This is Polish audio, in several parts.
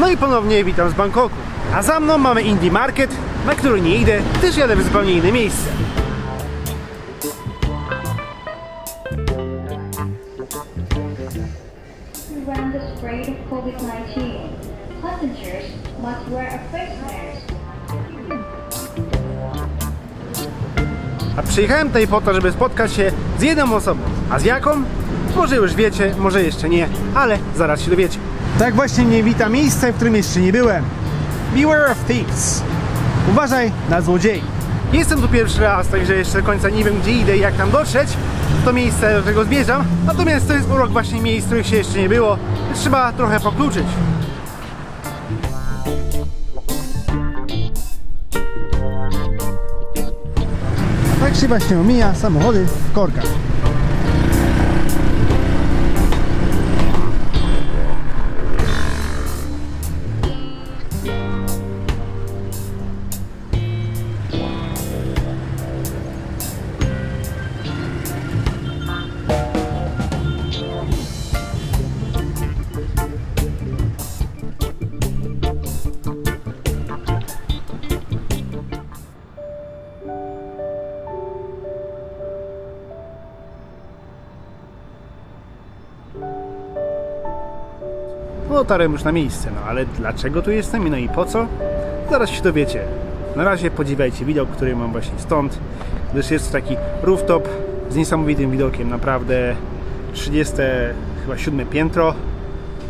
No i ponownie witam z Bangkoku. A za mną mamy Indie Market, na który nie idę, też jadę w zupełnie inne miejsce. prevent the spread of COVID-19. Passengers must wear a face mask. A przyjechałem tutaj po to, żeby spotkać się z jedną osobą. A z jaką? Może już wiecie, może jeszcze nie, ale zaraz się dowiecie. Tak właśnie mnie wita miejsce, w którym jeszcze nie byłem. Beware of thieves. Uważaj na złodziei. Jestem tu pierwszy raz, także jeszcze do końca nie wiem gdzie idę i jak tam dotrzeć. To miejsce, do którego zmierzam. Natomiast to jest urok właśnie miejsc, których się jeszcze nie było. Trzeba trochę pokluczyć. Tak się właśnie omija samochody w korkach. Dotarłem już na miejsce, no ale dlaczego tu jestem no i po co? Zaraz się dowiecie. Na razie podziwiajcie widok, który mam właśnie stąd, gdyż jest taki rooftop z niesamowitym widokiem, naprawdę 30 chyba 7 piętro.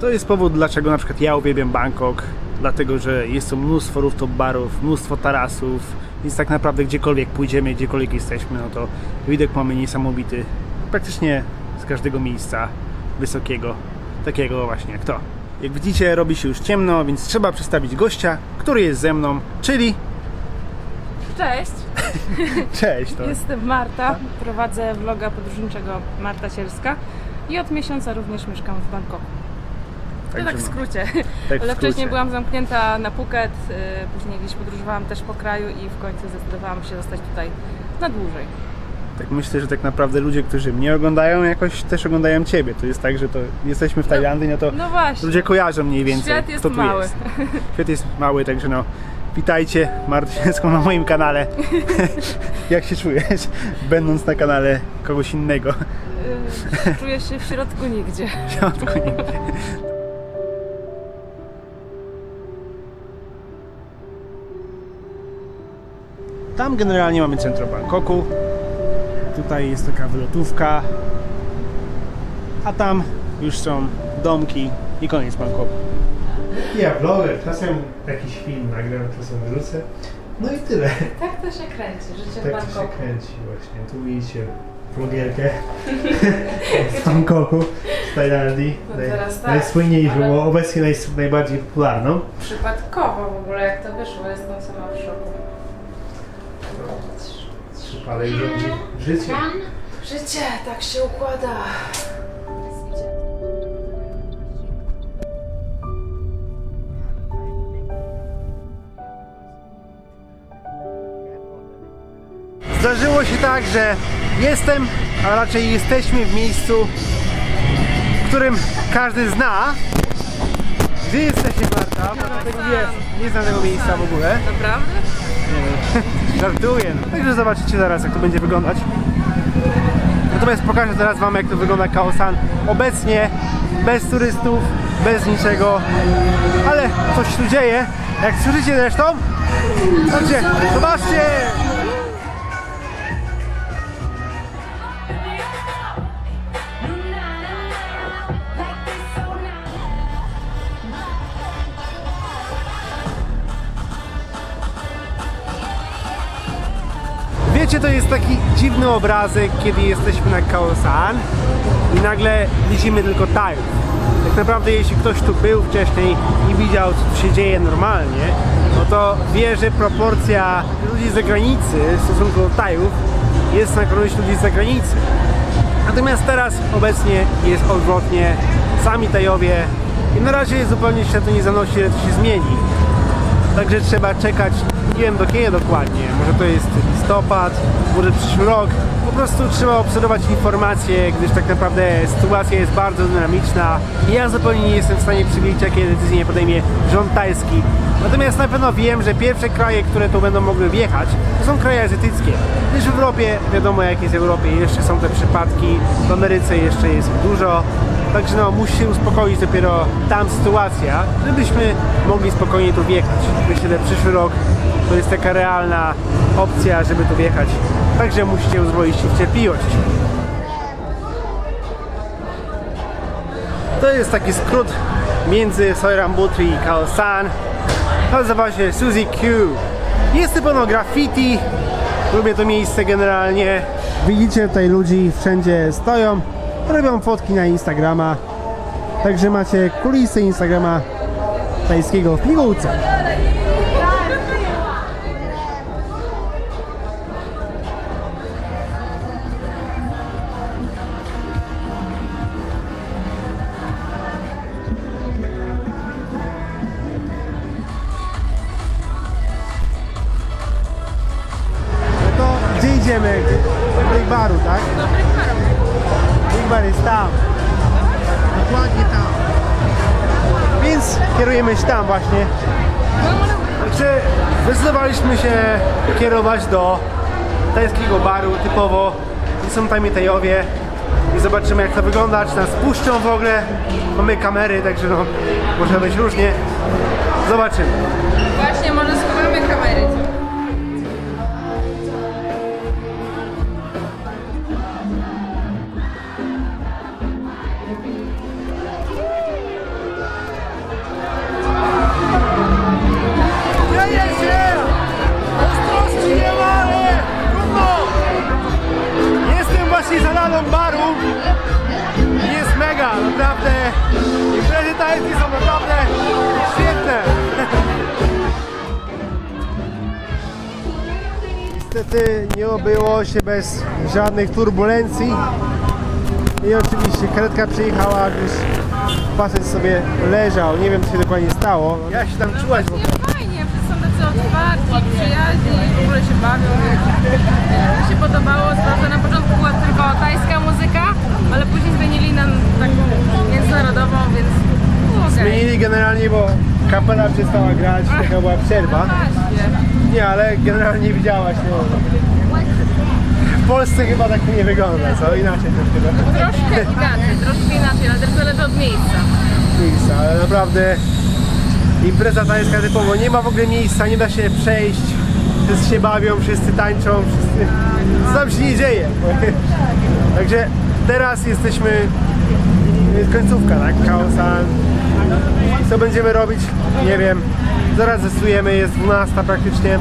To jest powód, dlaczego na przykład ja uwielbiam Bangkok, dlatego że jest tu mnóstwo rooftop barów, mnóstwo tarasów, więc tak naprawdę gdziekolwiek pójdziemy, gdziekolwiek jesteśmy, no to widok mamy niesamowity, praktycznie z każdego miejsca wysokiego, takiego właśnie jak to. Jak widzicie, robi się już ciemno, więc trzeba przedstawić gościa, który jest ze mną, czyli Cześć, cześć. To jestem Marta, prowadzę vloga podróżniczego Marta Sielska i od miesiąca również mieszkam w Bangkoku. Także tak w no, skrócie, tak w ale wcześniej skrócie. byłam zamknięta na Phuket, y, później gdzieś podróżowałam też po kraju i w końcu zdecydowałam się zostać tutaj na dłużej. Tak myślę, że tak naprawdę ludzie, którzy mnie oglądają, jakoś też oglądają Ciebie. To jest tak, że to jesteśmy w Tajlandii, no to No ludzie kojarzą mniej więcej, świat jest kto tu mały. jest. Świat jest mały, także no witajcie Martę Świecką na moim kanale. Jak się czujesz, będąc na kanale kogoś innego? Y, Czuję się w środku nigdzie. W środku nigdy. Tam generalnie mamy centrum Bangkoku. Tutaj jest taka wylotówka. A tam już są domki i koniec Bangkoku. Ja vloger, czasem jakiś film nagram, czasem wrzucę. No i tyle. Tak to się kręci, życie Tak to się kręci właśnie. Tu widzicie vlogerkę z Bangkoku, z Tajlandii. No Naj, teraz tak, najsłynniejszą, ale- bo obecnie naj, najbardziej popularną. Przypadkowo w ogóle jak to wyszło, jestem sama w szoku. Rządzi życie. Życie tak się układa. Zdarzyło się tak, że jestem, a raczej jesteśmy w miejscu, w którym każdy zna. Gdzie jesteśmy, Marta? Nie znam tego miejsca w ogóle. Naprawdę? Żartuję. Także zobaczycie zaraz, jak to będzie wyglądać. Natomiast pokażę teraz Wam, jak to wygląda Kaosan obecnie, bez turystów, bez niczego. Ale coś tu dzieje. Jak słyszycie zresztą, zobaczcie, zobaczcie! To jest taki dziwny obrazek, kiedy jesteśmy na Kaosan i nagle widzimy tylko Tajów. Tak naprawdę jeśli ktoś tu był wcześniej i widział co się dzieje normalnie, no to wie, że proporcja ludzi z zagranicy w stosunku do Tajów jest na korzyść ludzi z zagranicy. Natomiast teraz obecnie jest odwrotnie. Sami Tajowie i na razie zupełnie świat to nie zanosi, że to się zmieni. Także trzeba czekać, nie wiem do kiedy dokładnie, może to jest listopad, może przyszły rok. Po prostu trzeba obserwować informacje, gdyż tak naprawdę sytuacja jest bardzo dynamiczna i ja zupełnie nie jestem w stanie przewidzieć, jakie decyzje podejmie rząd tajski. Natomiast na pewno wiem, że pierwsze kraje, które tu będą mogły wjechać, to są kraje azjatyckie. Gdyż w Europie, wiadomo jak jest w Europie, jeszcze są te przypadki, w Ameryce jeszcze jest dużo. Także no, musi się uspokoić dopiero tam sytuacja, żebyśmy mogli spokojnie tu wjechać. Myślę, że przyszły rok to jest taka realna opcja, żeby tu wjechać. Także musicie uzbroić się w cierpliwość. To jest taki skrót między Soirambutri i Kaosan. Nazywa się Suzy Q. Jest typowo graffiti. Lubię to miejsce generalnie. Widzicie tutaj ludzi wszędzie stoją, robią fotki na Instagrama. Także macie kulisy Instagrama tajskiego w pigułce. No to idziemy? Do Big Baru, tak? Bar jest tam. Dokładnie tam. Więc kierujemy się tam właśnie. Także zdecydowaliśmy się kierować do tajskiego baru typowo. I są tam Tajowie. I zobaczymy jak to wygląda, czy nas puszczą w ogóle. Mamy kamery, także no może być różnie. Zobaczymy. Właśnie, może schowamy kamery. Niestety nie obyło się bez żadnych turbulencji. I oczywiście karetka przyjechała, gdyż facet sobie leżał. Nie wiem co się dokładnie stało. Jak się tam czułaś w ogóle? Fajnie, wszyscy są tacy otwarci, przyjaźni, w ogóle się bawią. Mi się podobało, zwłaszcza na początku była tylko tajska muzyka, ale później zmienili nam taką międzynarodową, więc było okej. Zmienili generalnie, bo kapela przestała grać, taka była przerwa. Właśnie. Nie, ale generalnie widziałaś, no. W Polsce chyba tak nie wygląda, co? Inaczej troszkę to Troszkę inaczej, troszkę inaczej, ale też zależy od miejsca. miejsca, ale naprawdę impreza tajska typowo, nie ma w ogóle miejsca, nie da się przejść. Wszyscy się bawią, wszyscy tańczą, wszyscy... Co tam się nie dzieje? Także teraz jesteśmy... Jest końcówka, tak? Kaosan. Co będziemy robić? Nie wiem. Zaraz zestujemy, jest 12 praktycznie.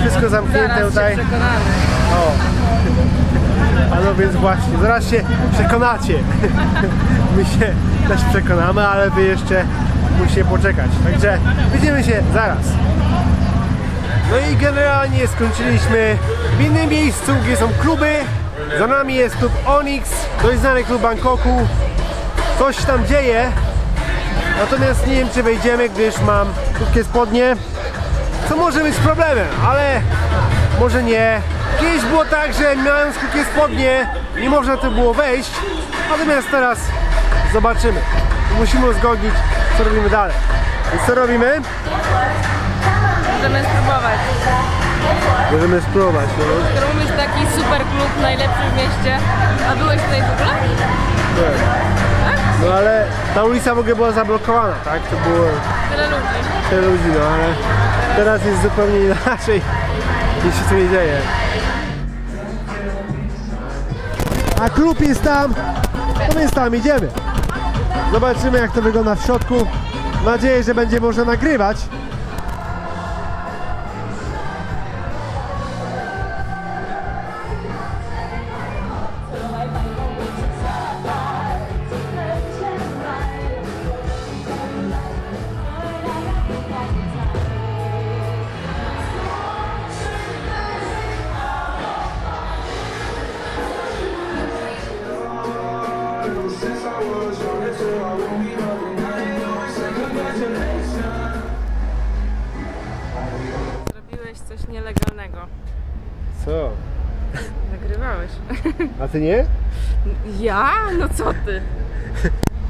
Wszystko zamknięte Zaraz tutaj. O. A no więc właśnie, zaraz się przekonacie. My się też przekonamy, ale wy jeszcze musicie poczekać. Także widzimy się zaraz. No i generalnie skończyliśmy w innym miejscu, gdzie są kluby. Za nami jest klub Onyx, dość znany klub Bangkoku. Coś tam dzieje. Natomiast nie wiem czy wejdziemy, gdyż mam krótkie spodnie. Co może być problemem, ale może nie. Kiedyś było tak, że mając krótkie spodnie nie można tu było wejść, natomiast teraz zobaczymy. Musimy uzgodnić, co robimy dalej. Więc co robimy? Możemy spróbować. Możemy spróbować. No. Skoro mówisz taki super klub, najlepszy w mieście, a byłeś tutaj w ogóle? No ale ta ulica w ogóle była zablokowana, tak? To było Tyle ludzi. tyle ludzi, no ale teraz jest zupełnie inaczej niż się tu nie dzieje. A klub jest tam, no więc tam idziemy. Zobaczymy jak to wygląda w środku. Mam nadzieję, że będzie można nagrywać. Co? Nagrywałeś. A ty nie? Ja? No co ty?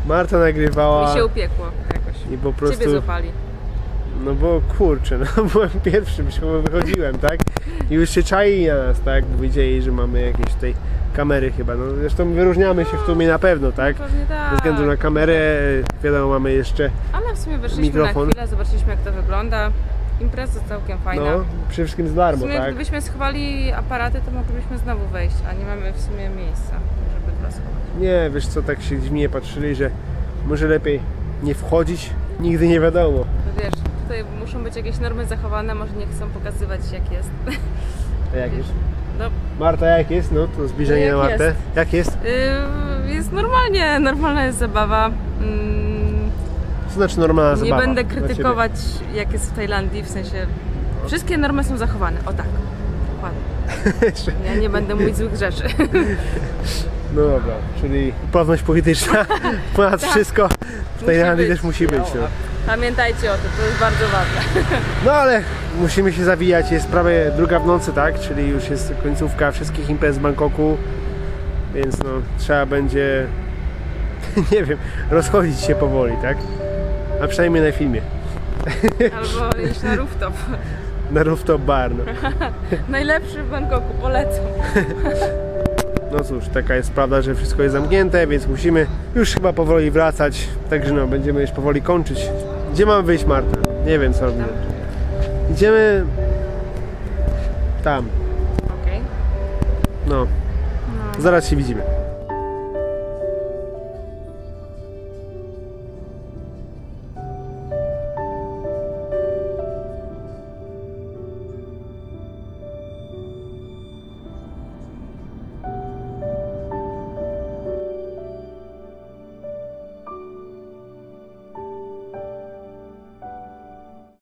Marta nagrywała Mi się upiekło jakoś. i po prostu... Ciebie złapali. No bo kurczę, no byłem pierwszym, chyba wychodziłem, tak? I już się czai na nas, tak? Bo Widzieli, że mamy jakieś tutaj kamery chyba. No zresztą wyróżniamy się w tłumie na pewno, tak? Pewnie tak. Ze względu na kamerę, wiadomo, mamy jeszcze, Ale w sumie weszliśmy Mikrofon. na chwilę, zobaczyliśmy jak to wygląda. Impreza całkiem fajna. no, przede wszystkim w darmo, sumie tak? gdybyśmy schowali aparaty, to moglibyśmy znowu wejść, a nie mamy w sumie miejsca, żeby dwa schować. Nie, wiesz co, tak się dziwnie patrzyli, że może lepiej nie wchodzić, nigdy nie wiadomo. No wiesz, tutaj muszą być jakieś normy zachowane, może nie chcą pokazywać jak jest. A jak jest? No, Marta, jak jest? No, to zbliżenie No, na jak Martę. jest? Jak jest? Yy, jest normalnie, normalna jest zabawa. Mm, Co znaczy normalna nie zabawa? będę dla ciebie? krytykować jak jest w Tajlandii, w sensie wszystkie normy są zachowane, o tak. Dokładnie. Ja nie będę mówić złych rzeczy. No dobra, czyli poprawność polityczna ponad wszystko w Tajlandii Tak. też musi być. No. Pamiętajcie o tym, to jest bardzo ważne. no ale musimy się zawijać, jest prawie druga w nocy, tak? Czyli już jest końcówka wszystkich imprez w Bangkoku, więc no trzeba będzie, nie wiem, rozchodzić się powoli, tak? A przynajmniej na filmie. Albo iść na rooftop. Na rooftop bar, no. Najlepszy w Bangkoku, polecam. No cóż, taka jest prawda, że wszystko jest zamknięte, więc musimy już chyba powoli wracać. Także no, będziemy już powoli kończyć. Gdzie mamy wyjść, Marta? Nie wiem co robimy. Idziemy tam. Okej. No, No. zaraz się widzimy.